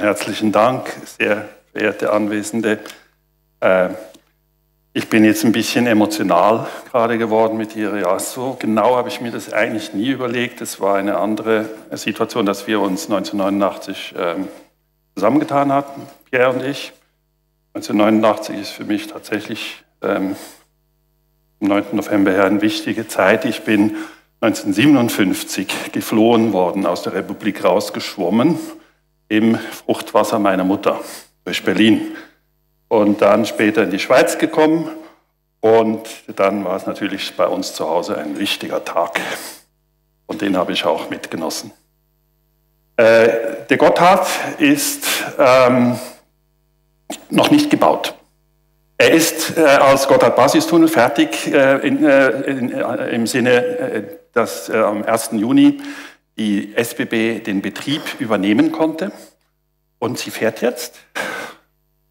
Herzlichen Dank, sehr verehrte Anwesende. Äh, ich bin jetzt ein bisschen emotional gerade geworden mit ihr. Ja, so genau habe ich mir das eigentlich nie überlegt. Es war eine andere Situation, dass wir uns 1989 ähm, zusammengetan hatten, Pierre und ich. 1989 ist für mich tatsächlich ähm, am 9. November her eine wichtige Zeit. Ich bin 1957 geflohen worden, aus der Republik rausgeschwommen im Fruchtwasser meiner Mutter durch Berlin und dann später in die Schweiz gekommen. Und dann war es natürlich bei uns zu Hause ein wichtiger Tag. Und den habe ich auch mitgenossen. Äh, der Gotthard ist ähm, noch nicht gebaut. Er ist äh, als Gotthard-Basistunnel fertig äh, in, äh, in, äh, im Sinne, äh, dass am 1. Juni die SBB den Betrieb übernehmen konnte. Und sie fährt jetzt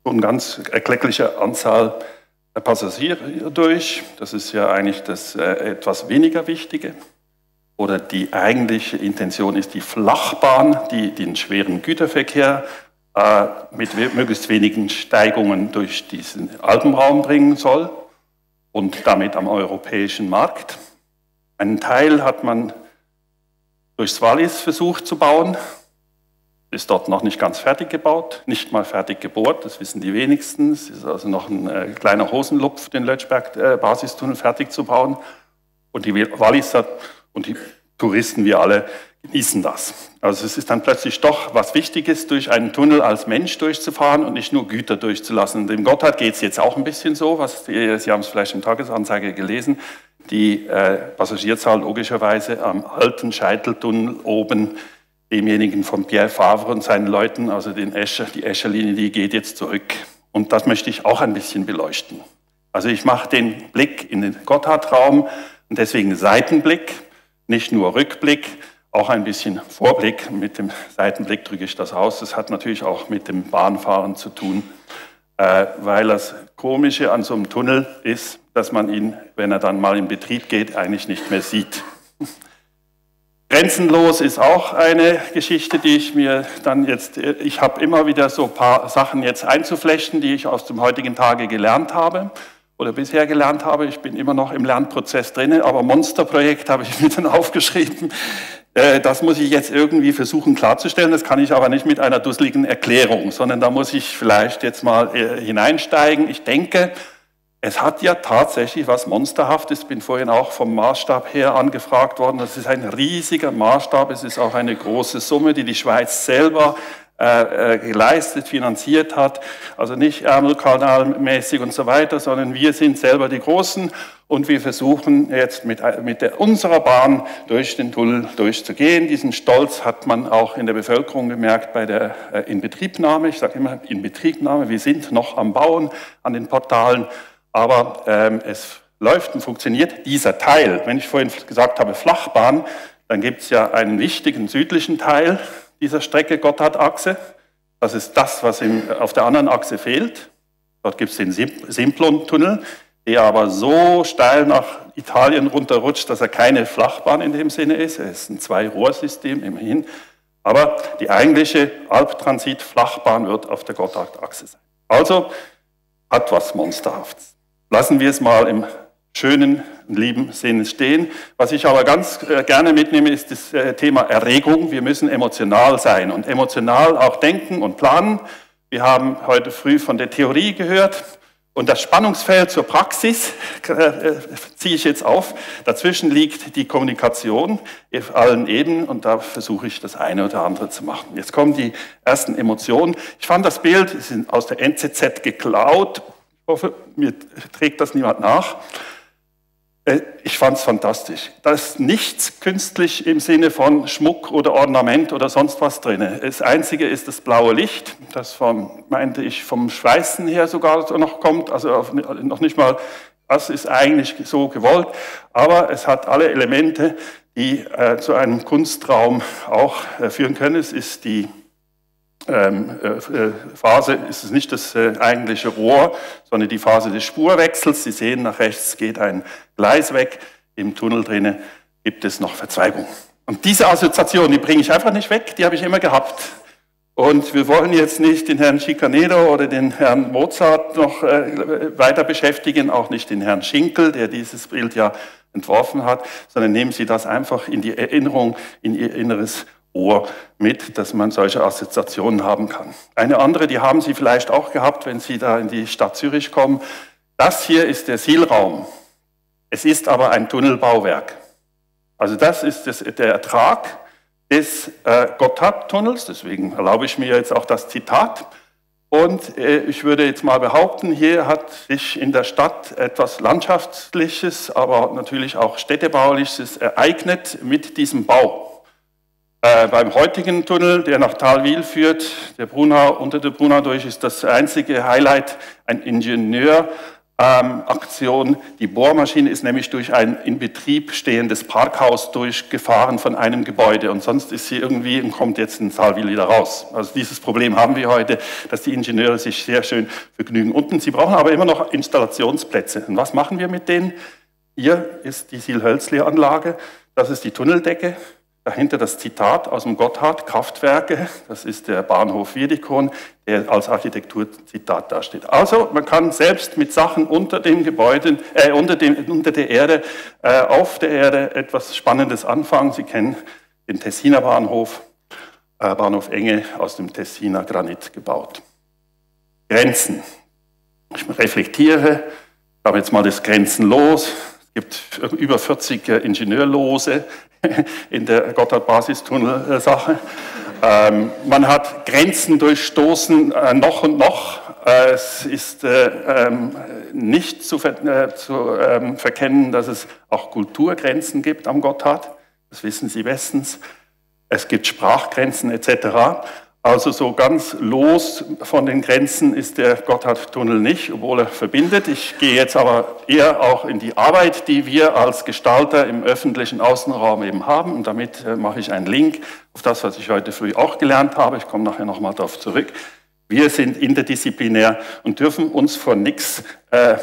eine ganz erkleckliche Anzahl Passagiere durch. Das ist ja eigentlich das äh, etwas weniger Wichtige. Oder die eigentliche Intention ist die Flachbahn, die den schweren Güterverkehr äh, mit möglichst wenigen Steigungen durch diesen Alpenraum bringen soll und damit am europäischen Markt. Einen Teil hat man durchs Wallis versucht zu bauen, ist dort noch nicht ganz fertig gebaut, nicht mal fertig gebohrt, das wissen die wenigsten. Es ist also noch ein äh, kleiner Hosenlupf, den Lötschberg-Basistunnel äh, fertig zu bauen. Und die Walliser und die Touristen, wir alle, genießen das. Also es ist dann plötzlich doch was Wichtiges, durch einen Tunnel als Mensch durchzufahren und nicht nur Güter durchzulassen. Dem Gotthard geht es jetzt auch ein bisschen so, was Sie haben es vielleicht im Tagesanzeiger gelesen, die äh, Passagierzahl logischerweise am alten Scheiteltunnel oben demjenigen von Pierre Favre und seinen Leuten, also den Escher, die Escherlinie, die geht jetzt zurück. Und das möchte ich auch ein bisschen beleuchten. Also ich mache den Blick in den Gotthardraum und deswegen Seitenblick, nicht nur Rückblick, auch ein bisschen Vorblick. Mit dem Seitenblick drücke ich das aus. Das hat natürlich auch mit dem Bahnfahren zu tun, äh, weil das Komische an so einem Tunnel ist, dass man ihn, wenn er dann mal in Betrieb geht, eigentlich nicht mehr sieht. Grenzenlos ist auch eine Geschichte, die ich mir dann jetzt, ich habe immer wieder so ein paar Sachen jetzt einzuflechten, die ich aus dem heutigen Tage gelernt habe oder bisher gelernt habe. Ich bin immer noch im Lernprozess drin, aber Monsterprojekt habe ich mir dann aufgeschrieben. Äh, das muss ich jetzt irgendwie versuchen klarzustellen. Das kann ich aber nicht mit einer dusseligen Erklärung, sondern da muss ich vielleicht jetzt mal äh, hineinsteigen. Ich denke, es hat ja tatsächlich was Monsterhaftes. Ich bin vorhin auch vom Maßstab her angefragt worden. Das ist ein riesiger Maßstab. Es ist auch eine große Summe, die die Schweiz selber äh, äh geleistet, finanziert hat. Also nicht Ärmelkanalmäßig und so weiter, sondern wir sind selber die Großen und wir versuchen jetzt mit, mit der, unserer Bahn durch den Tunnel durchzugehen. Diesen Stolz hat man auch in der Bevölkerung gemerkt bei der äh, Inbetriebnahme. Ich sage immer Inbetriebnahme. Wir sind noch am Bauen an den Portalen aber ähm, es läuft und funktioniert. Dieser Teil, wenn ich vorhin gesagt habe Flachbahn, dann gibt es ja einen wichtigen südlichen Teil dieser Strecke Gotthardachse. Das ist das, was im, auf der anderen Achse fehlt. Dort gibt es den Simplon-Tunnel, der aber so steil nach Italien runterrutscht, dass er keine Flachbahn in dem Sinne ist. Er ist ein Zwei-Rohrsystem immerhin. Aber die eigentliche Alptransit-Flachbahn wird auf der Gotthardachse sein. Also hat was Monsterhaftes. Lassen wir es mal im schönen, lieben Sinn stehen. Was ich aber ganz äh, gerne mitnehme, ist das äh, Thema Erregung. Wir müssen emotional sein und emotional auch denken und planen. Wir haben heute früh von der Theorie gehört und das Spannungsfeld zur Praxis äh, ziehe ich jetzt auf. Dazwischen liegt die Kommunikation auf allen Ebenen und da versuche ich das eine oder andere zu machen. Jetzt kommen die ersten Emotionen. Ich fand das Bild, es ist aus der NZZ geklaut, hoffe, mir trägt das niemand nach. Äh, ich fand es fantastisch. Da ist nichts künstlich im Sinne von Schmuck oder Ornament oder sonst was drin. Das Einzige ist das blaue Licht, das vom, meinte ich vom Schweißen her sogar noch kommt, also noch nicht mal, das ist eigentlich so gewollt, aber es hat alle Elemente, die äh, zu einem Kunstraum auch äh, führen können. Es ist die Phase ist es nicht das äh, eigentliche Rohr, sondern die Phase des Spurwechsels. Sie sehen, nach rechts geht ein Gleis weg, im Tunnel drinnen gibt es noch Verzweigung. Und diese Assoziation, die bringe ich einfach nicht weg, die habe ich immer gehabt. Und wir wollen jetzt nicht den Herrn Schikaneder oder den Herrn Mozart noch äh, weiter beschäftigen, auch nicht den Herrn Schinkel, der dieses Bild ja entworfen hat, sondern nehmen Sie das einfach in die Erinnerung, in Ihr inneres Ohr mit, dass man solche Assoziationen haben kann. Eine andere, die haben Sie vielleicht auch gehabt, wenn Sie da in die Stadt Zürich kommen. Das hier ist der Sielraum. Es ist aber ein Tunnelbauwerk. Also das ist das, der Ertrag des äh, Gotthardtunnels, deswegen erlaube ich mir jetzt auch das Zitat. Und äh, ich würde jetzt mal behaupten, hier hat sich in der Stadt etwas Landschaftliches, aber natürlich auch Städtebauliches ereignet mit diesem Bau. Äh, beim heutigen Tunnel, der nach Talwil führt, der Brunau, unter der Brunau durch, ist das einzige Highlight ein Ingenieur ähm. Die Bohrmaschine ist nämlich durch ein in Betrieb stehendes Parkhaus durchgefahren von einem Gebäude und sonst ist sie irgendwie und kommt jetzt in Saalwil wieder raus. Also dieses Problem haben wir heute, dass die Ingenieure sich sehr schön vergnügen. Unten, sie brauchen aber immer noch Installationsplätze. Und was machen wir mit denen? Hier ist die Siel-Hölzli-Anlage, das ist die Tunneldecke, Dahinter das Zitat aus dem Gotthard, Kraftwerke, das ist der Bahnhof Wiedikon, der als Architekturzitat dasteht. Also man kann selbst mit Sachen unter dem Gebäude, äh, unter, dem, unter der Erde, äh, auf der Erde etwas Spannendes anfangen. Sie kennen den Tessiner Bahnhof, äh, Bahnhof Enge aus dem Tessiner Granit gebaut. Grenzen. Ich reflektiere, ich habe jetzt mal das Grenzenlos. Gibt über 40 Ingenieurlose in der Gotthard-Basistunnel-Sache. Ähm, man hat Grenzen durchstoßen, äh, noch und noch. Äh, es ist äh, ähm, nicht zu, ver äh, zu ähm, verkennen, dass es auch Kulturgrenzen gibt am Gotthard. Das wissen Sie bestens. Es gibt Sprachgrenzen etc. Also so ganz los von den Grenzen ist der Gotthardtunnel nicht, obwohl er verbindet. Ich gehe jetzt aber eher auch in die Arbeit, die wir als Gestalter im öffentlichen Außenraum eben haben. Und damit äh, mache ich einen Link auf das, was ich heute früh auch gelernt habe. Ich komme nachher nochmal darauf zurück. Wir sind interdisziplinär und dürfen uns vor nichts äh,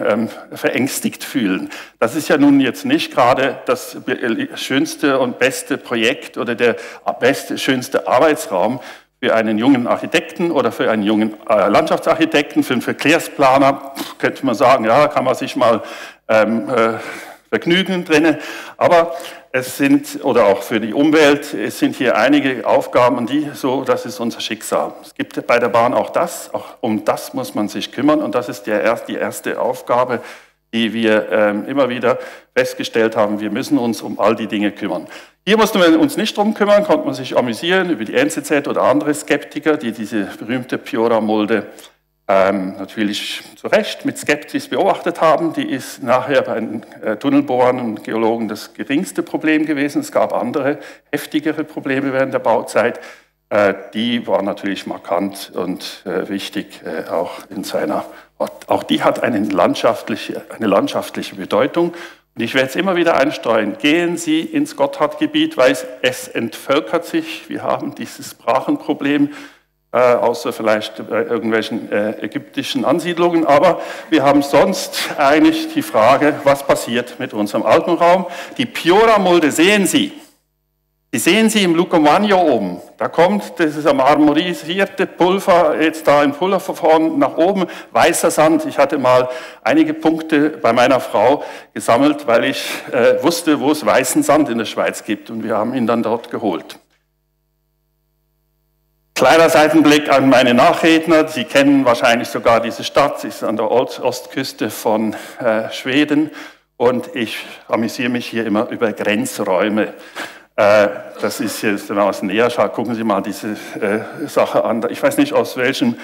ähm, verängstigt fühlen. Das ist ja nun jetzt nicht gerade das schönste und beste Projekt oder der beste, schönste Arbeitsraum für einen jungen Architekten oder für einen jungen äh, Landschaftsarchitekten, für einen Verkehrsplaner, könnte man sagen, ja, kann man sich mal ähm, äh, vergnügen drinnen. Aber es sind, oder auch für die Umwelt, es sind hier einige Aufgaben, die so, das ist unser Schicksal. Es gibt bei der Bahn auch das, auch um das muss man sich kümmern und das ist der, die erste Aufgabe, die wir ähm, immer wieder festgestellt haben, wir müssen uns um all die Dinge kümmern. Hier mussten wir uns nicht drum kümmern, konnte man sich amüsieren über die NZZ oder andere Skeptiker, die diese berühmte Piora-Mulde ähm, natürlich zu Recht mit Skepsis beobachtet haben. Die ist nachher bei den äh, Tunnelbohrern und Geologen das geringste Problem gewesen. Es gab andere, heftigere Probleme während der Bauzeit. Äh, die waren natürlich markant und äh, wichtig, äh, auch in seiner. Auch die hat eine landschaftliche, eine landschaftliche Bedeutung. Und ich werde es immer wieder einstreuen. Gehen Sie ins Gotthardgebiet, weil es entvölkert sich. Wir haben dieses Sprachenproblem äh, außer vielleicht bei irgendwelchen äh, ägyptischen Ansiedlungen. Aber wir haben sonst eigentlich die Frage, was passiert mit unserem Alpenraum. Die Piora-Mulde sehen Sie. Die sehen Sie im Lucomagno oben. Da kommt dieses marmorisierte Pulver jetzt da im Pulververfahren nach oben, weißer Sand. Ich hatte mal einige Punkte bei meiner Frau gesammelt, weil ich äh, wusste, wo es weißen Sand in der Schweiz gibt und wir haben ihn dann dort geholt. Kleiner Seitenblick an meine Nachredner. Sie kennen wahrscheinlich sogar diese Stadt. Sie ist an der Ostküste von äh, Schweden. Und ich amüsiere mich hier immer über Grenzräume. Äh, das ist jetzt, wenn man aus näher schaut, gucken Sie mal diese äh, Sache an. Ich weiß nicht, aus welchem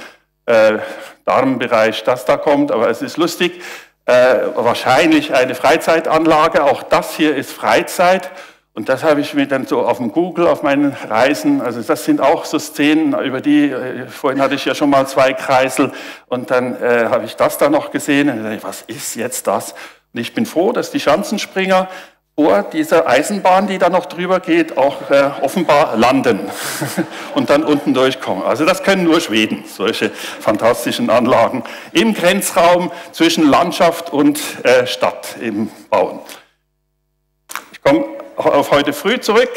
äh, Darmbereich das da kommt, aber es ist lustig. Äh, wahrscheinlich eine Freizeitanlage. Auch das hier ist Freizeit. Und das habe ich mir dann so auf dem Google, auf meinen Reisen, also das sind auch so Szenen, über die, äh, vorhin hatte ich ja schon mal zwei Kreisel und dann äh, habe ich das da noch gesehen und dachte, was ist jetzt das? Und ich bin froh, dass die Schanzenspringer vor dieser Eisenbahn, die da noch drüber geht, auch äh, offenbar landen und dann unten durchkommen. Also das können nur Schweden, solche fantastischen Anlagen im Grenzraum zwischen Landschaft und äh, Stadt eben bauen. Ich komme auf heute früh zurück.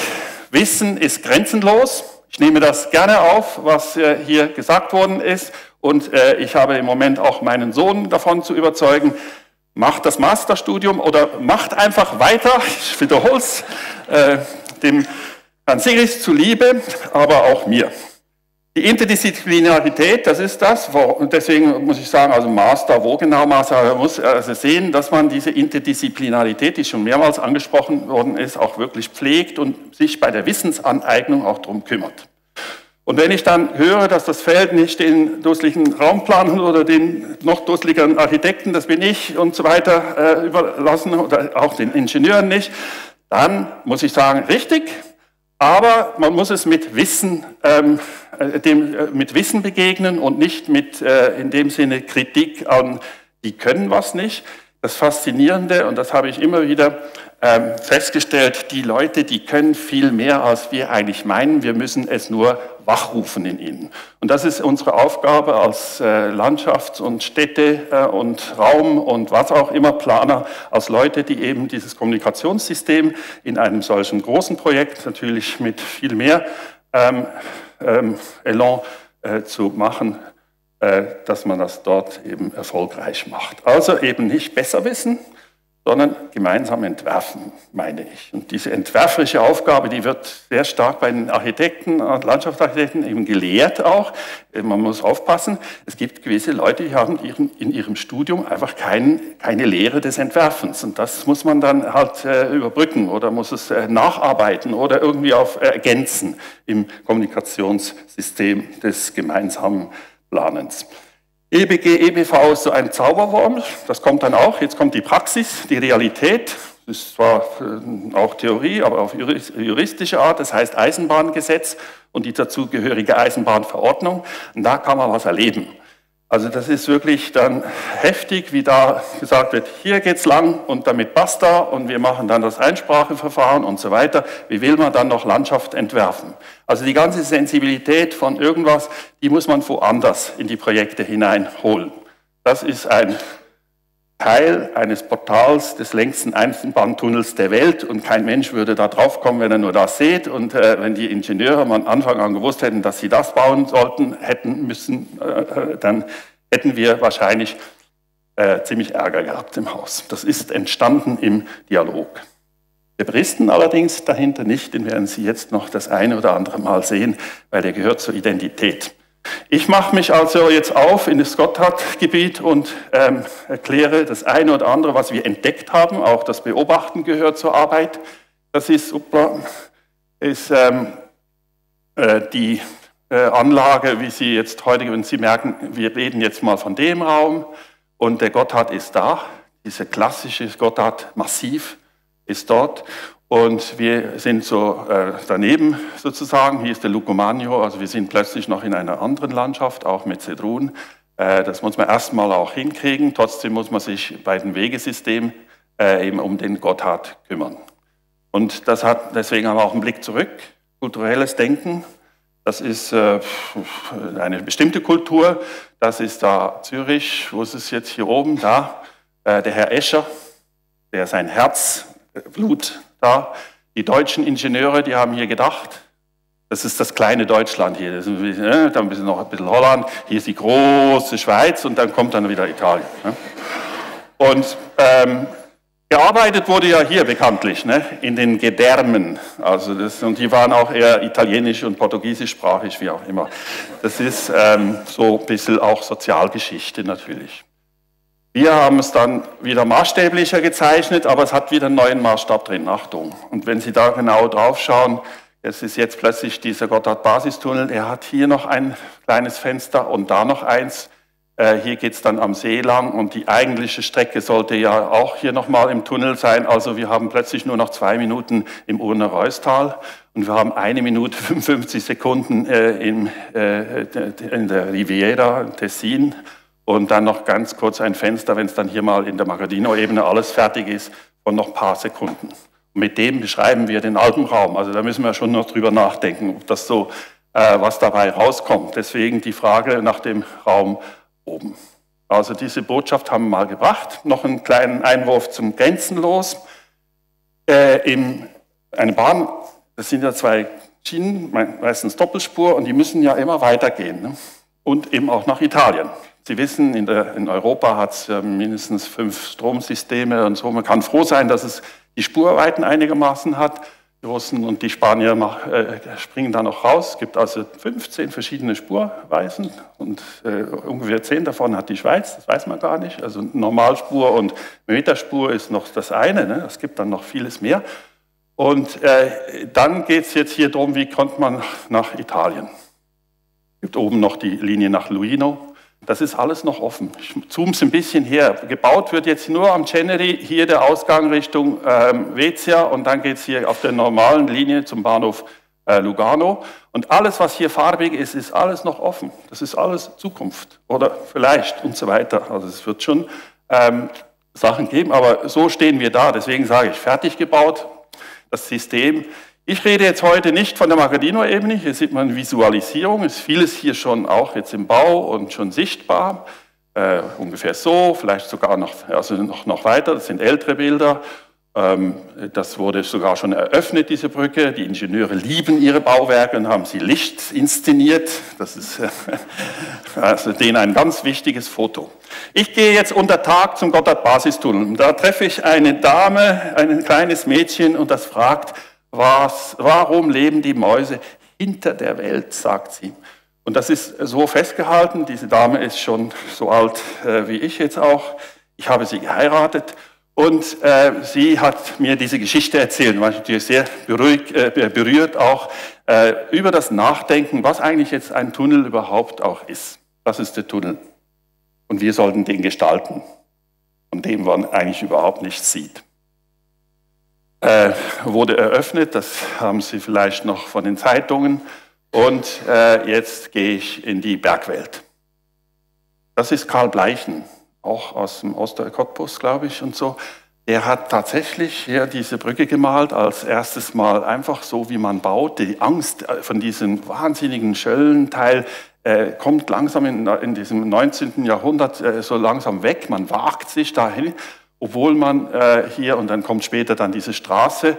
Wissen ist grenzenlos. Ich nehme das gerne auf, was äh, hier gesagt worden ist. Und äh, ich habe im Moment auch meinen Sohn davon zu überzeugen, macht das Masterstudium oder macht einfach weiter. Ich wiederhole es äh, dem Herrn Sigris zuliebe, aber auch mir. Die Interdisziplinarität, das ist das, und deswegen muss ich sagen, also Master, wo genau Master, man muss also sehen, dass man diese Interdisziplinarität, die schon mehrmals angesprochen worden ist, auch wirklich pflegt und sich bei der Wissensaneignung auch darum kümmert. Und wenn ich dann höre, dass das Feld nicht den dusseligen Raumplanern oder den noch dusseligeren Architekten, das bin ich und so weiter, äh, überlassen oder auch den Ingenieuren nicht, dann muss ich sagen, richtig, aber man muss es mit Wissen, ähm, äh, dem, äh, mit Wissen begegnen und nicht mit äh, in dem Sinne Kritik an, die können was nicht. Das Faszinierende, und das habe ich immer wieder ähm, festgestellt, die Leute, die können viel mehr, als wir eigentlich meinen. Wir müssen es nur wachrufen in ihnen. Und das ist unsere Aufgabe als äh, Landschafts- und Städte- äh, und Raum- und was auch immer Planer, als Leute, die eben dieses Kommunikationssystem in einem solchen großen Projekt natürlich mit viel mehr ähm, ähm, Elan äh, zu machen, äh, dass man das dort eben erfolgreich macht. Also eben nicht besser wissen, sondern gemeinsam entwerfen, meine ich. Und diese entwerferische Aufgabe, die wird sehr stark bei den Architekten, Landschaftsarchitekten eben gelehrt auch. Man muss aufpassen, es gibt gewisse Leute, die haben in ihrem Studium einfach kein, keine Lehre des Entwerfens. Und das muss man dann halt äh, überbrücken oder muss es äh, nacharbeiten oder irgendwie auf äh, ergänzen im Kommunikationssystem des gemeinsamen Planens. EBG, EBV ist so ein Zauberwurm, das kommt dann auch, jetzt kommt die Praxis, die Realität, das ist zwar äh, auch Theorie, aber auf juristische Art, das heißt Eisenbahngesetz und die dazugehörige Eisenbahnverordnung, und da kann man was erleben. Also das ist wirklich dann heftig, wie da gesagt wird, hier geht's lang und damit basta und wir machen dann das Einspracheverfahren und so weiter. Wie will man dann noch Landschaft entwerfen? Also die ganze Sensibilität von irgendwas, die muss man woanders in die Projekte hineinholen. Das ist ein Teil eines Portals des längsten Eisenbahntunnels der Welt und kein Mensch würde da drauf kommen, wenn er nur das sieht. Und äh, wenn die Ingenieure von Anfang an gewusst hätten, dass sie das bauen sollten, hätten müssen, äh, äh, dann hätten wir wahrscheinlich äh, ziemlich Ärger gehabt im Haus. Das ist entstanden im Dialog. Der Bristen allerdings dahinter nicht, den werden Sie jetzt noch das eine oder andere Mal sehen, weil der gehört zur Identität. Ich mache mich also jetzt auf in das Gotthardgebiet und ähm, erkläre das eine oder andere, was wir entdeckt haben. Auch das Beobachten gehört zur Arbeit. Das ist, super, ist ähm, äh, die äh, Anlage, wie Sie jetzt heute, wenn Sie merken, wir reden jetzt mal von dem Raum und der Gotthard ist da. Dieser klassische Gotthard-Massiv ist dort. Und wir sind so äh, daneben sozusagen. Hier ist der Lucumagno, also wir sind plötzlich noch in einer anderen Landschaft, auch mit Zedrun. Äh, das muss man erstmal auch hinkriegen. Trotzdem muss man sich bei dem Wegesystem äh, eben um den Gotthard kümmern. Und das hat, deswegen haben wir auch einen Blick zurück. Kulturelles Denken, das ist äh, eine bestimmte Kultur. Das ist da Zürich, wo ist es jetzt hier oben? Da, äh, der Herr Escher, der sein Herzblut da. Die deutschen Ingenieure, die haben hier gedacht, das ist das kleine Deutschland hier. Ein bisschen, äh, dann ein bisschen noch ein bisschen Holland. Hier ist die große Schweiz und dann kommt dann wieder Italien. Ne? Und ähm, gearbeitet wurde ja hier bekanntlich, ne? in den Gedärmen. Also das, und die waren auch eher italienisch und portugiesischsprachig, wie auch immer. Das ist ähm, so ein bisschen auch Sozialgeschichte natürlich. Wir haben es dann wieder maßstäblicher gezeichnet, aber es hat wieder einen neuen Maßstab drin. Achtung. Und wenn Sie da genau drauf schauen, es ist jetzt plötzlich dieser Gotthard-Basistunnel, er hat hier noch ein kleines Fenster und da noch eins. Äh, hier geht es dann am See lang und die eigentliche Strecke sollte ja auch hier nochmal im Tunnel sein. Also wir haben plötzlich nur noch zwei Minuten im Urner Reustal und wir haben eine Minute 55 Sekunden äh, im, äh, in der Riviera Tessin und dann noch ganz kurz ein Fenster, wenn es dann hier mal in der Magadino-Ebene alles fertig ist, von noch ein paar Sekunden. Und mit dem beschreiben wir den Alpenraum. Also da müssen wir schon noch drüber nachdenken, ob das so, äh, was dabei rauskommt. Deswegen die Frage nach dem Raum oben. Also diese Botschaft haben wir mal gebracht. Noch einen kleinen Einwurf zum Grenzenlos. Äh, in eine Bahn, das sind ja zwei Schienen, meistens Doppelspur, und die müssen ja immer weitergehen. Ne? Und eben auch nach Italien. Sie wissen, in, der, in Europa hat es mindestens fünf Stromsysteme und so. Man kann froh sein, dass es die Spurweiten einigermaßen hat. Die Russen und die Spanier mach, äh, springen da noch raus. Es gibt also 15 verschiedene Spurweisen und äh, ungefähr 10 davon hat die Schweiz, das weiß man gar nicht. Also Normalspur und Meterspur ist noch das eine, ne? es gibt dann noch vieles mehr. Und äh, dann geht es jetzt hier darum, wie kommt man nach Italien. Es gibt oben noch die Linie nach Luino. Das ist alles noch offen. Ich zoome es ein bisschen her. Gebaut wird jetzt nur am Ceneri, hier der Ausgang Richtung ähm, Vezia und dann geht es hier auf der normalen Linie zum Bahnhof äh, Lugano. Und alles, was hier farbig ist, ist alles noch offen. Das ist alles Zukunft oder vielleicht und so weiter. Also es wird schon ähm, Sachen geben, aber so stehen wir da. Deswegen sage ich, fertig gebaut, das System ich rede jetzt heute nicht von der Magadino-Ebene, hier sieht man Visualisierung, ist vieles hier schon auch jetzt im Bau und schon sichtbar, äh, ungefähr so, vielleicht sogar noch, also noch, noch weiter, das sind ältere Bilder. Ähm, das wurde sogar schon eröffnet, diese Brücke. Die Ingenieure lieben ihre Bauwerke und haben sie Licht inszeniert. Das ist äh, also denen ein ganz wichtiges Foto. Ich gehe jetzt unter Tag zum Gotthard-Basistunnel. Da treffe ich eine Dame, ein kleines Mädchen und das fragt, was, warum leben die Mäuse hinter der Welt, sagt sie. Und das ist so festgehalten. Diese Dame ist schon so alt äh, wie ich jetzt auch. Ich habe sie geheiratet und äh, sie hat mir diese Geschichte erzählt, war natürlich sehr beruhigt, äh, berührt auch äh, über das Nachdenken, was eigentlich jetzt ein Tunnel überhaupt auch ist. Das ist der Tunnel. Und wir sollten den gestalten, von dem man eigentlich überhaupt nichts sieht äh, wurde eröffnet. Das haben Sie vielleicht noch von den Zeitungen. Und äh, jetzt gehe ich in die Bergwelt. Das ist Karl Bleichen, auch aus dem Ostercottbus, glaube ich, und so. Er hat tatsächlich hier diese Brücke gemalt, als erstes Mal einfach so, wie man baut. Die Angst äh, von diesem wahnsinnigen Schöllenteil äh, kommt langsam in, in, diesem 19. Jahrhundert äh, so langsam weg. Man wagt sich dahin obwohl man äh, hier, und dann kommt später dann diese Straße,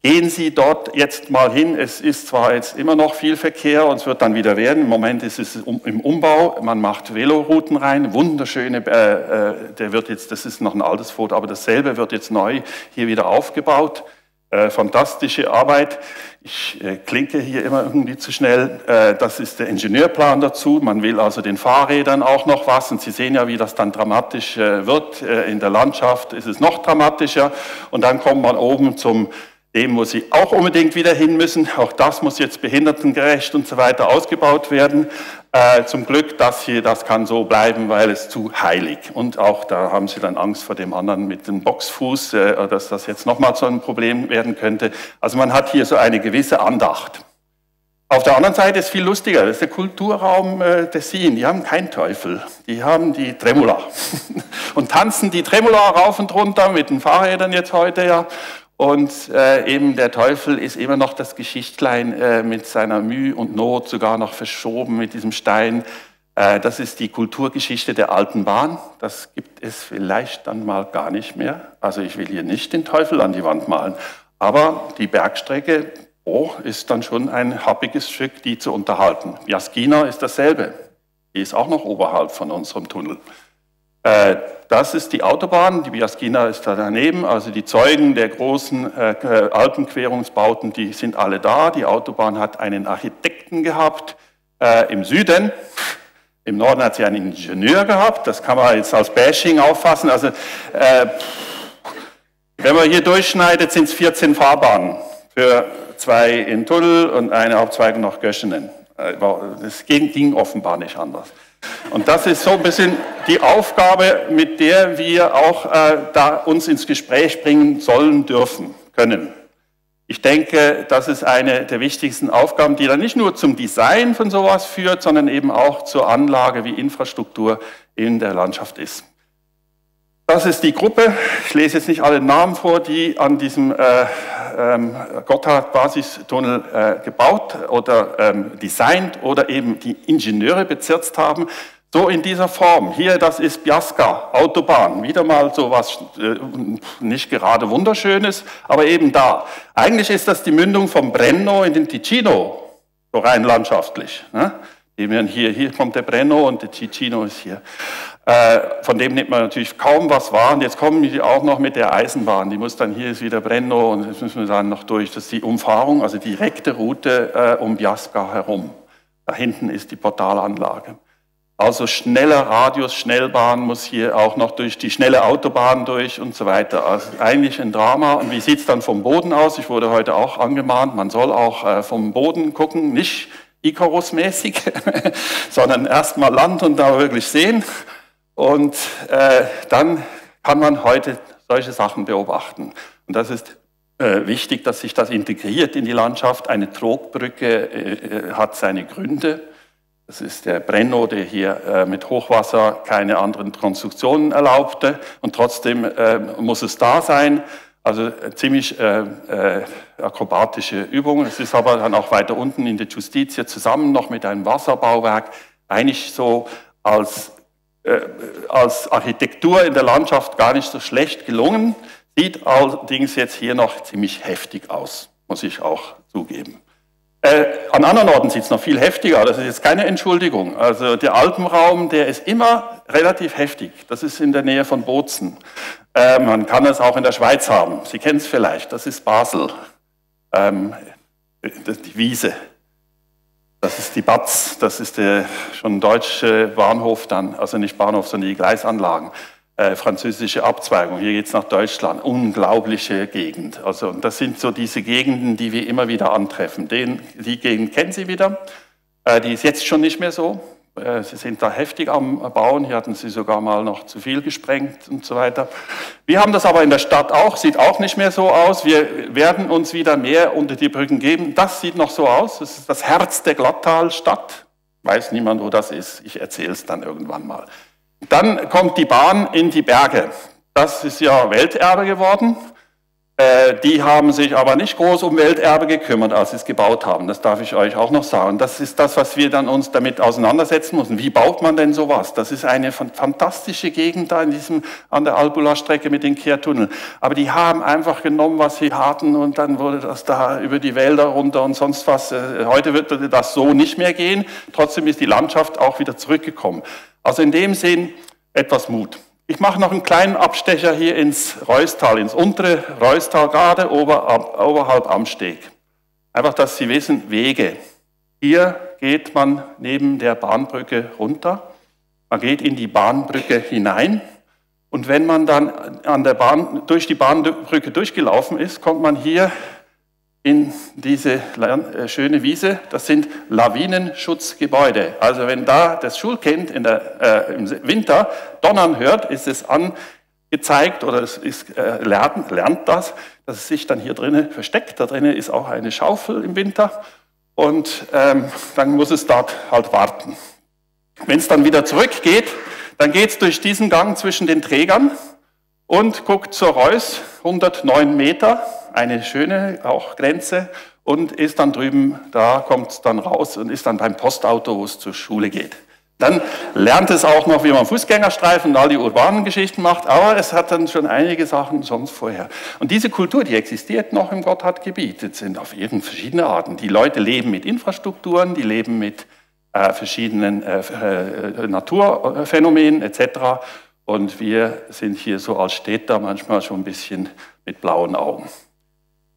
gehen Sie dort jetzt mal hin. Es ist zwar jetzt immer noch viel Verkehr und es wird dann wieder werden. Im Moment ist es im Umbau. Man macht Velorouten rein, wunderschöne. Äh, äh, der wird jetzt, das ist noch ein altes Foto, aber dasselbe wird jetzt neu hier wieder aufgebaut. Äh, fantastische Arbeit. Ich äh, klinke hier immer irgendwie zu schnell. Äh, das ist der Ingenieurplan dazu. Man will also den Fahrrädern auch noch was. Und Sie sehen ja, wie das dann dramatisch äh, wird. Äh, in der Landschaft ist es noch dramatischer. Und dann kommt man oben zum dem, wo sie auch unbedingt wieder hin müssen. Auch das muss jetzt behindertengerecht und so weiter ausgebaut werden. Äh, zum Glück, das hier, das kann so bleiben, weil es zu heilig. Und auch da haben sie dann Angst vor dem anderen mit dem Boxfuß, äh, dass das jetzt nochmal so ein Problem werden könnte. Also man hat hier so eine gewisse Andacht. Auf der anderen Seite ist viel lustiger, das ist der Kulturraum äh, Tessin. Die haben keinen Teufel, die haben die Tremula und tanzen die Tremula rauf und runter mit den Fahrrädern jetzt heute ja und äh, eben der Teufel ist immer noch das Geschichtlein äh, mit seiner Mühe und Not, sogar noch verschoben mit diesem Stein. Äh, das ist die Kulturgeschichte der alten Bahn. Das gibt es vielleicht dann mal gar nicht mehr. Also ich will hier nicht den Teufel an die Wand malen. Aber die Bergstrecke oh, ist dann schon ein happiges Stück, die zu unterhalten. Jaskina ist dasselbe. Die ist auch noch oberhalb von unserem Tunnel. Äh, das ist die Autobahn, die Biaskina ist da daneben, also die Zeugen der großen äh, äh, Alpenquerungsbauten, die sind alle da. Die Autobahn hat einen Architekten gehabt im Süden. Im Norden hat sie einen Ingenieur gehabt, das kann man jetzt als Bashing auffassen. Also, wenn man hier durchschneidet, sind es 14 Fahrbahnen für zwei in Tunnel und eine Hauptzweig nach Göschenen. Das ging, ging offenbar nicht anders. Und das ist so ein bisschen die Aufgabe, mit der wir auch äh, da uns ins Gespräch bringen sollen, dürfen, können. Ich denke, das ist eine der wichtigsten Aufgaben, die dann nicht nur zum Design von sowas führt, sondern eben auch zur Anlage, wie Infrastruktur in der Landschaft ist. Das ist die Gruppe, ich lese jetzt nicht alle Namen vor, die an diesem äh, ähm, Gotthard-Basistunnel äh, gebaut oder ähm, designt oder eben die Ingenieure bezirzt haben. So in dieser Form. Hier, das ist Biasca, Autobahn. Wieder mal so was äh, nicht gerade wunderschönes, aber eben da. Eigentlich ist das die Mündung vom Brenno in den Ticino, so rein landschaftlich. Ne? Hier, hier kommt der Brenno und der Ticino ist hier. Äh, von dem nimmt man natürlich kaum was wahr. Und jetzt kommen die auch noch mit der Eisenbahn. Die muss dann, hier ist wieder Brenno und jetzt müssen wir dann noch durch. Das ist die Umfahrung, also direkte Route äh, um Biasca herum. Da hinten ist die Portalanlage. Also schneller Radius, Schnellbahn muss hier auch noch durch die schnelle Autobahn durch und so weiter. Also eigentlich ein Drama. Und wie sieht es dann vom Boden aus? Ich wurde heute auch angemahnt, man soll auch äh, vom Boden gucken, nicht Icarus-mäßig, sondern erstmal Land und da wirklich sehen. Und äh, dann kann man heute solche Sachen beobachten. Und das ist äh, wichtig, dass sich das integriert in die Landschaft. Eine Trogbrücke äh, äh hat seine Gründe. Das ist der Brenno, der hier äh, mit Hochwasser keine anderen Konstruktionen erlaubte. Und trotzdem äh, muss es da sein. Also ziemlich äh, äh, akrobatische Übung. Es ist aber dann auch weiter unten in der Justitia zusammen noch mit einem Wasserbauwerk eigentlich so als, äh, als Architektur in der Landschaft gar nicht so schlecht gelungen. Sieht allerdings jetzt hier noch ziemlich heftig aus, muss ich auch zugeben. Äh, an anderen Orten sieht es noch viel heftiger, das ist jetzt keine Entschuldigung. Also der Alpenraum, der ist immer relativ heftig. Das ist in der Nähe von Bozen. Äh, man kann es auch in der Schweiz haben. Sie kennen es vielleicht, das ist Basel. Ähm, die Wiese. Das ist die Batz, das ist der schon deutsche Bahnhof dann, also nicht Bahnhof, sondern die Gleisanlagen äh, französische Abzweigung. Hier geht es nach Deutschland. Unglaubliche Gegend. Also, und das sind so diese Gegenden, die wir immer wieder antreffen. Den, die Gegend kennen Sie wieder. Äh, die ist jetzt schon nicht mehr so. Äh, sie sind da heftig am Bauen. Hier hatten sie sogar mal noch zu viel gesprengt und so weiter. Wir haben das aber in der Stadt auch. Sieht auch nicht mehr so aus. Wir werden uns wieder mehr unter die Brücken geben. Das sieht noch so aus. Das ist das Herz der Glattalstadt. Weiß niemand, wo das ist. Ich erzähle es dann irgendwann mal. Dann kommt die Bahn in die Berge. Das ist ja Welterbe geworden. Äh, die haben sich aber nicht groß um Welterbe gekümmert, als sie es gebaut haben. Das darf ich euch auch noch sagen. Das ist das, was wir dann uns damit auseinandersetzen müssen. Wie baut man denn sowas? Das ist eine fantastische Gegend da in diesem, an der Albula-Strecke mit den Kehrtunneln. Aber die haben einfach genommen, was sie hatten und dann wurde das da über die Wälder runter und sonst was. Äh, heute wird das so nicht mehr gehen. Trotzdem ist die Landschaft auch wieder zurückgekommen. Also in dem Sinn etwas Mut. Ich mache noch einen kleinen Abstecher hier ins Reustal, ins untere Reustal, gerade ober, oberhalb Amsteg. Einfach, dass Sie wissen, Wege. Hier geht man neben der Bahnbrücke runter, man geht in die Bahnbrücke hinein und wenn man dann an der Bahn, durch die Bahnbrücke durchgelaufen ist, kommt man hier in diese äh, schöne Wiese, das sind Lawinenschutzgebäude. Also wenn da das Schulkind in der, äh, im Winter donnern hört, ist es angezeigt oder es ist, äh, lernt, lernt das, dass es sich dann hier drinnen versteckt. Da drinnen ist auch eine Schaufel im Winter und ähm, dann muss es dort halt warten. Wenn es dann wieder zurückgeht, dann geht es durch diesen Gang zwischen den Trägern und guckt zur Reus, 109 Meter, eine schöne auch Grenze und ist dann drüben, da kommt es dann raus und ist dann beim Postauto, wo es zur Schule geht. Dann lernt es auch noch, wie man Fußgängerstreifen und all die urbanen Geschichten macht, aber es hat dann schon einige Sachen sonst vorher. Und diese Kultur, die existiert noch im Gotthardgebiet. Das sind auf jeden verschiedene Arten. Die Leute leben mit Infrastrukturen, die leben mit äh, verschiedenen äh, äh, Naturphänomenen etc. Und wir sind hier so als Städter manchmal schon ein bisschen mit blauen Augen.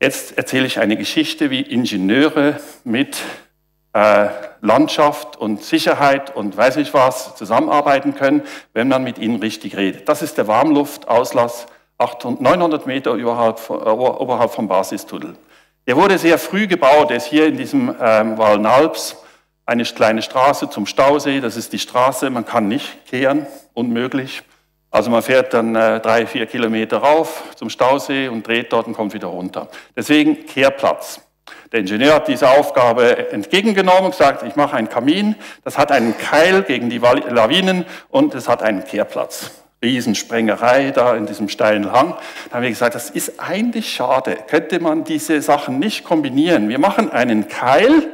Jetzt erzähle ich eine Geschichte, wie Ingenieure mit äh, Landschaft und Sicherheit und weiß nicht was zusammenarbeiten können, wenn man mit ihnen richtig redet. Das ist der Warmluftauslass 800, 900 Meter oberhalb, äh, oberhalb vom Basistunnel. Der wurde sehr früh gebaut, der ist hier in diesem ähm, Walnalps, eine kleine Straße zum Stausee, das ist die Straße, man kann nicht kehren, unmöglich. Also man fährt dann äh, drei, vier Kilometer rauf zum Stausee und dreht dort und kommt wieder runter. Deswegen Kehrplatz. Der Ingenieur hat diese Aufgabe entgegengenommen und gesagt, ich mache einen Kamin, das hat einen Keil gegen die Lawinen und es hat einen Kehrplatz. Riesensprengerei da in diesem steilen Hang. Da haben wir gesagt, das ist eigentlich schade. Könnte man diese Sachen nicht kombinieren? Wir machen einen Keil,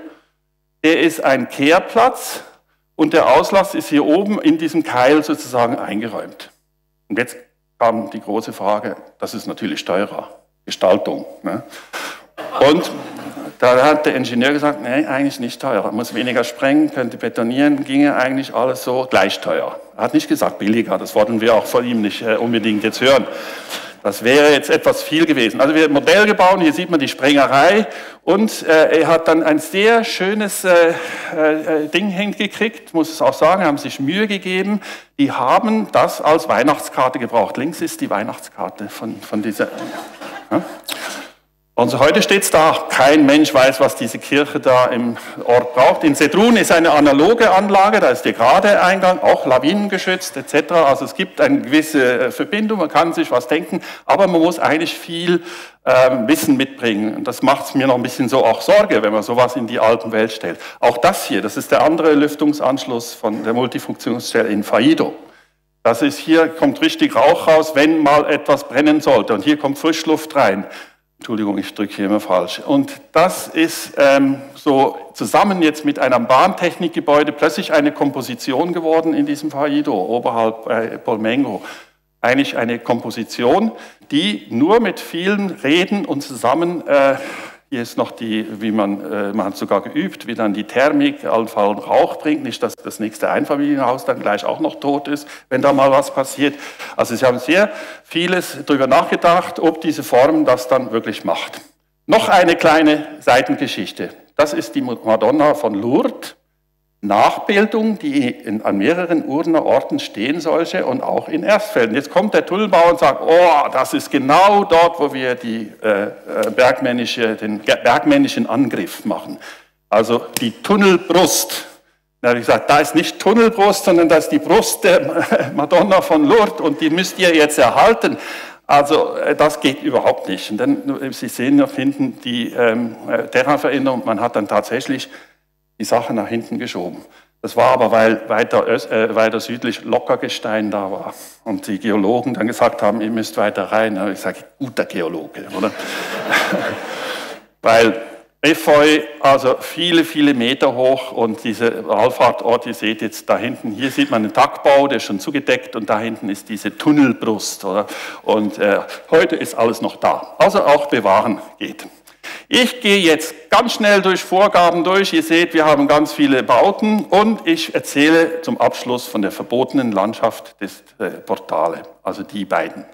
der ist ein Kehrplatz und der Auslass ist hier oben in diesem Keil sozusagen eingeräumt. Und jetzt kam die große Frage, das ist natürlich teurer, Gestaltung. Ne? Und da hat der Ingenieur gesagt, nee, eigentlich nicht teurer, muss weniger sprengen, könnte betonieren, ginge eigentlich alles so gleich teuer. Er hat nicht gesagt billiger, das wollten wir auch von ihm nicht äh, unbedingt jetzt hören. Das wäre jetzt etwas viel gewesen. Also wir haben ein Modell gebaut, hier sieht man die Sprengerei und äh, er hat dann ein sehr schönes äh, äh, Ding hingekriegt, muss es auch sagen, haben sich Mühe gegeben. Die haben das als Weihnachtskarte gebraucht. Links ist die Weihnachtskarte von, von dieser. Ja. Und heute steht es da, kein Mensch weiß, was diese Kirche da im Ort braucht. In Sedrun ist eine analoge Anlage, da ist der gerade Eingang, auch lawinengeschützt etc. Also es gibt eine gewisse äh, Verbindung, man kann sich was denken, aber man muss eigentlich viel äh, Wissen mitbringen. Und das macht es mir noch ein bisschen so auch Sorge, wenn man sowas in die Alpenwelt stellt. Auch das hier, das ist der andere Lüftungsanschluss von der Multifunktionsstelle in Faido. Das ist hier, kommt richtig Rauch raus, wenn mal etwas brennen sollte. Und hier kommt Frischluft rein. Entschuldigung, ich drücke hier immer falsch. Und das ist ähm, so zusammen jetzt mit einem Bahntechnikgebäude plötzlich eine Komposition geworden in diesem Faido, oberhalb äh, Polmengo. Eigentlich eine Komposition, die nur mit vielen Reden und zusammen äh, hier ist noch die, wie man, äh, man hat sogar geübt, wie dann die Thermik allenfalls Rauch bringt, nicht, dass das nächste Einfamilienhaus dann gleich auch noch tot ist, wenn da mal was passiert. Also sie haben sehr vieles darüber nachgedacht, ob diese Form das dann wirklich macht. Noch eine kleine Seitengeschichte. Das ist die Madonna von Lourdes. Nachbildung, die in, an mehreren Urner Orten stehen solche und auch in Erstfelden. Jetzt kommt der Tunnelbauer und sagt, oh, das ist genau dort, wo wir die, äh, äh bergmännische, den bergmännischen Angriff machen. Also die Tunnelbrust. Da habe ich gesagt, da ist nicht Tunnelbrust, sondern da ist die Brust der Madonna von Lourdes und die müsst ihr jetzt erhalten. Also äh, das geht überhaupt nicht. Und dann, äh, Sie sehen noch hinten die ähm, Terraveränderung. Man hat dann tatsächlich die Sache nach hinten geschoben. Das war aber, weil weiter, äh, weiter südlich Lockergestein da war und die Geologen dann gesagt haben, ihr müsst weiter rein. Habe ich gesagt, guter Geologe, oder? weil Efeu, also viele, viele Meter hoch und diese Wallfahrtort, ihr seht jetzt da hinten, hier sieht man einen Tagbau, der ist schon zugedeckt und da hinten ist diese Tunnelbrust. Oder? Und äh, heute ist alles noch da. Also auch bewahren geht. Ich gehe jetzt ganz schnell durch Vorgaben durch. Ihr seht, wir haben ganz viele Bauten und ich erzähle zum Abschluss von der verbotenen Landschaft des äh, Portale, also die beiden.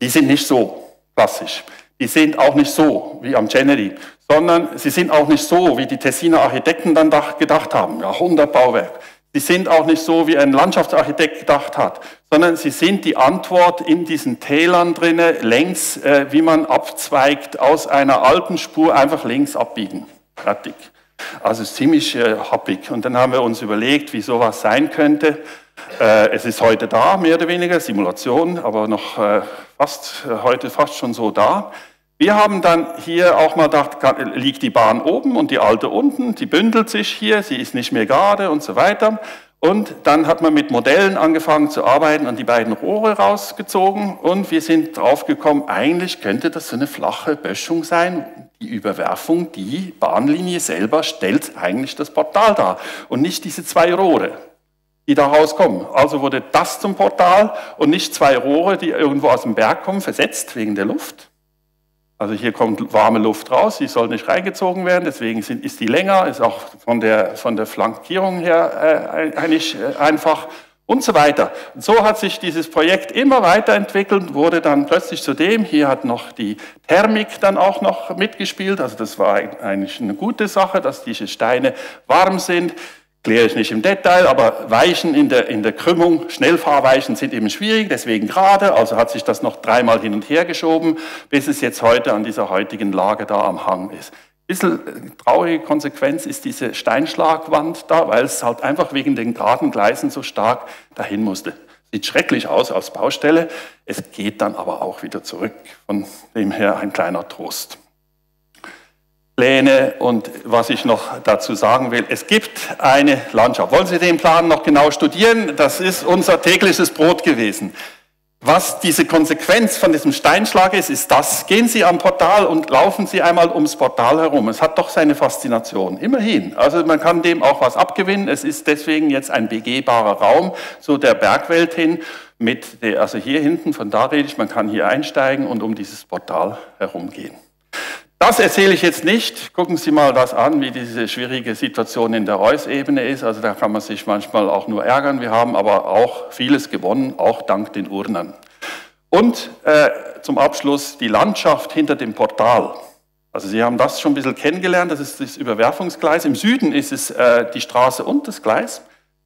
Die sind nicht so klassisch. Die sind auch nicht so wie am Chenery, sondern sie sind auch nicht so, wie die Tessiner Architekten dann gedacht haben. Jahrhundertbauwerk. Sie sind auch nicht so, wie ein Landschaftsarchitekt gedacht hat, sondern sie sind die Antwort in diesen Tälern drinne, längs, äh, wie man abzweigt, aus einer alten Spur einfach links abbiegen. Fertig. Also ziemlich äh, happig. Und dann haben wir uns überlegt, wie sowas sein könnte. Äh, es ist heute da, mehr oder weniger, Simulation, aber noch äh, fast, äh, heute fast schon so da. Wir haben dann hier auch mal gedacht, liegt die Bahn oben und die alte unten, die bündelt sich hier, sie ist nicht mehr gerade und so weiter. Und dann hat man mit Modellen angefangen zu arbeiten und die beiden Rohre rausgezogen und wir sind draufgekommen, eigentlich könnte das so eine flache Böschung sein. Die Überwerfung, die Bahnlinie selber stellt eigentlich das Portal dar und nicht diese zwei Rohre, die da rauskommen. Also wurde das zum Portal und nicht zwei Rohre, die irgendwo aus dem Berg kommen, versetzt wegen der Luft. Also hier kommt warme Luft raus, die soll nicht reingezogen werden, deswegen ist die länger, ist auch von der, von der Flankierung her äh, eigentlich äh, einfach und so weiter. Und so hat sich dieses Projekt immer weiterentwickelt, wurde dann plötzlich zu dem, hier hat noch die Thermik dann auch noch mitgespielt, also das war eigentlich eine gute Sache, dass diese Steine warm sind kläre ich nicht im Detail, aber Weichen in der, in der Krümmung, Schnellfahrweichen sind eben schwierig, deswegen gerade, also hat sich das noch dreimal hin und her geschoben, bis es jetzt heute an dieser heutigen Lage da am Hang ist. Ein bisschen äh, traurige Konsequenz ist diese Steinschlagwand da, weil es halt einfach wegen den geraden Gleisen so stark dahin musste. Sieht schrecklich aus als Baustelle, es geht dann aber auch wieder zurück. Von dem her ein kleiner Trost. Pläne und was ich noch dazu sagen will. Es gibt eine Landschaft. Wollen Sie den Plan noch genau studieren? Das ist unser tägliches Brot gewesen. was diese Konsequenz von diesem Steinschlag ist, ist das. Gehen Sie am Portal und laufen Sie einmal ums Portal herum. Es hat doch seine Faszination. Immerhin. Also man kann dem auch was abgewinnen. Es ist deswegen jetzt ein begehbarer Raum zu der Bergwelt hin. Mit der, also hier hinten, von da rede ich, man kann hier einsteigen und um dieses Portal herumgehen. Das erzähle ich jetzt nicht. Gucken Sie mal das an, wie diese schwierige Situation in der Reus-Ebene ist. Also da kann man sich manchmal auch nur ärgern. Wir haben aber auch vieles gewonnen, auch dank den Urnen. Und äh, zum Abschluss die Landschaft hinter dem Portal. Also Sie haben das schon ein bisschen kennengelernt, das ist das Überwerfungsgleis. Im Süden ist es äh, die Straße und das Gleis.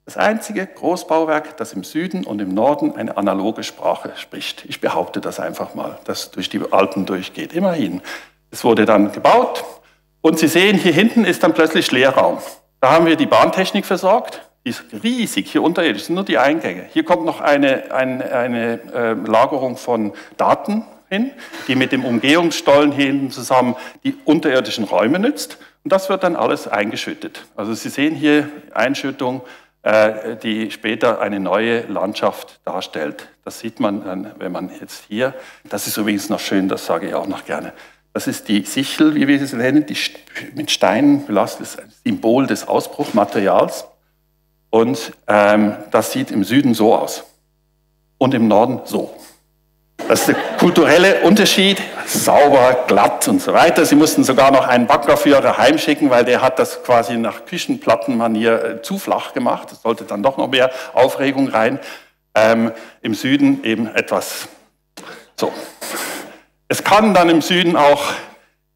Das einzige Großbauwerk, das im Süden und im Norden eine analoge Sprache spricht. Ich behaupte das einfach mal, das durch die Alpen durchgeht. Immerhin. Es wurde dann gebaut und Sie sehen, hier hinten ist dann plötzlich Leerraum. Da haben wir die Bahntechnik versorgt, die ist riesig, hier unterirdisch sind nur die Eingänge. Hier kommt noch eine, eine, eine äh, Lagerung von Daten hin, die mit dem Umgehungsstollen hier hinten zusammen die unterirdischen Räume nützt. Und das wird dann alles eingeschüttet. Also Sie sehen hier Einschüttung, äh, die später eine neue Landschaft darstellt. Das sieht man dann, wenn man jetzt hier, das ist übrigens noch schön, das sage ich auch noch gerne, das ist die Sichel, wie wir sie nennen, die mit Steinen belastet, ist ein Symbol des Ausbruchmaterials. Und ähm, das sieht im Süden so aus und im Norden so. Das ist der kulturelle Unterschied, sauber, glatt und so weiter. Sie mussten sogar noch einen Baggerführer heimschicken, weil der hat das quasi nach Küchenplattenmanier äh, zu flach gemacht. Es sollte dann doch noch mehr Aufregung rein. Ähm, Im Süden eben etwas so. Es kann dann im Süden auch,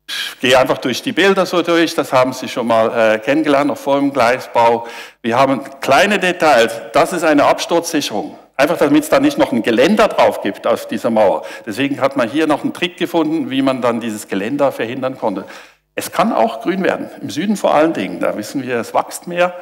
ich gehe einfach durch die Bilder so durch, das haben Sie schon mal äh, kennengelernt, noch vor dem Gleisbau. Wir haben kleine Details, das ist eine Absturzsicherung. Einfach damit es da nicht noch ein Geländer drauf gibt auf dieser Mauer. Deswegen hat man hier noch einen Trick gefunden, wie man dann dieses Geländer verhindern konnte. Es kann auch grün werden, im Süden vor allen Dingen. Da wissen wir, es wächst mehr.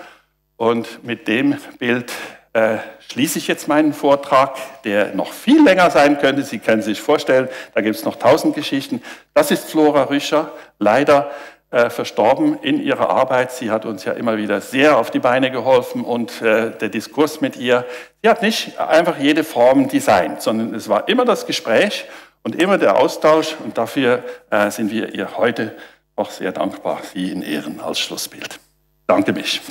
Und mit dem Bild äh, schließe ich jetzt meinen Vortrag, der noch viel länger sein könnte. Sie können sich vorstellen, da gibt es noch tausend Geschichten. Das ist Flora Rüscher, leider äh, verstorben in ihrer Arbeit. Sie hat uns ja immer wieder sehr auf die Beine geholfen und äh, der Diskurs mit ihr, sie hat nicht einfach jede Form designt, sondern es war immer das Gespräch und immer der Austausch und dafür äh, sind wir ihr heute auch sehr dankbar, Sie in Ehren als Schlussbild. Danke mich.